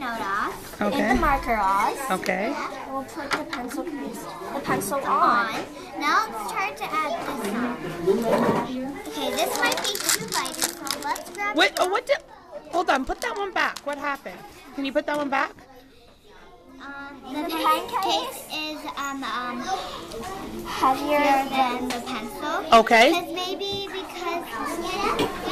note off. Okay. And the marker off. Okay. And we'll put the pencil case, the pencil On. on. Now let's try to add this on. Okay, this might be too light, so let's grab What? Oh, what did? Hold on. Put that one back. What happened? Can you put that one back? Um, the pancake is um, um, Heavier than the pencil. Okay. Because maybe because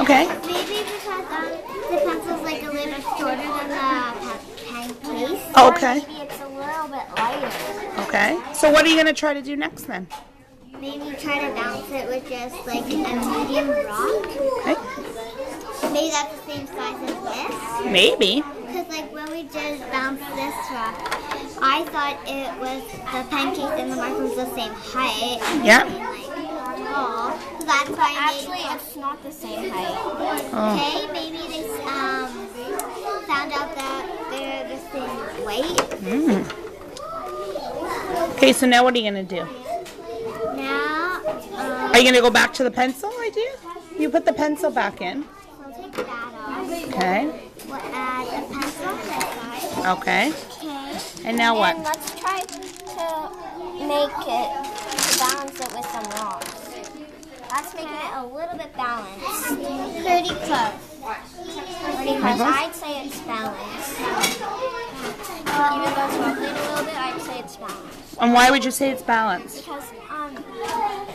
Okay. maybe because um, the pencil's like a little shorter than the pa- pancake. Okay. Maybe it's a little bit lighter. Okay. So what are you gonna try to do next then? Maybe try to bounce it with just like a medium rock. Okay. Maybe that's the same size as this. Maybe. Because like when we just bounced this rock, I thought it was the pancake and the marker was the same height. Yeah. And, like, tall. So that's why Actually, it's not the same height. Oh. Okay, maybe this um found out that they're the Mm. Okay. So now what are you gonna do? Now, um, Are you gonna go back to the pencil idea? You put the pencil back in. we'll take that off. Okay. We'll add a pencil. Okay. Okay. And now And what? let's try to make it, balance it with some rocks. That's making it a little bit balanced. Pretty close. Because I'd say it's balanced. Even though it's a little bit, I'd say it's balanced. And why would you say it's balanced? Because um,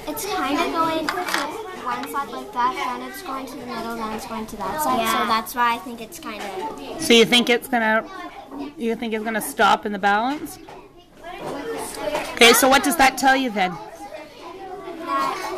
it's kind of going to one side like that, then it's going to the middle, then it's going to that side. Yeah. So that's why I think it's kind of. So you think it's gonna? You think it's gonna stop in the balance? Okay. So what does that tell you then? That